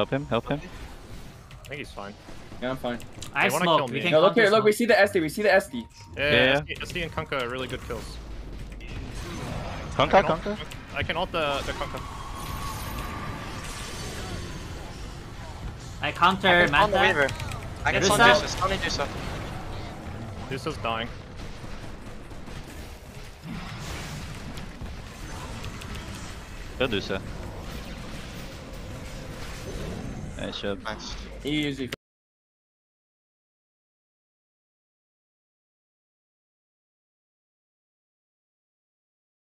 Help him, help him. I think he's fine. Yeah, I'm fine. I They wanna kill smoked. We me. can No, look here, look, we see the SD, we see the SD. Yeah, Yeah, SD, SD and Kunkka are really good kills. Kunkka, I can ult- Kunkka. I can ult the, the Kunkka. I counter I can stun the Manta. Weaver. I can Medusa? stun Juice, stun Medusa. This is dying. Medusa. Nice job. Nice. Easy.